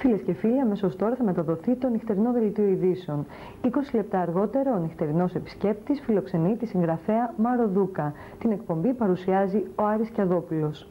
Φίλες και φίλοι, αμέσως τώρα θα μεταδοθεί το νυχτερινό δελτίο ειδήσεων. 20 λεπτά αργότερα, ο νυχτερινός επισκέπτης φιλοξενεί τη συγγραφέα Μάρο Δούκα. Την εκπομπή παρουσιάζει ο Άρης Κιαδόπουλος.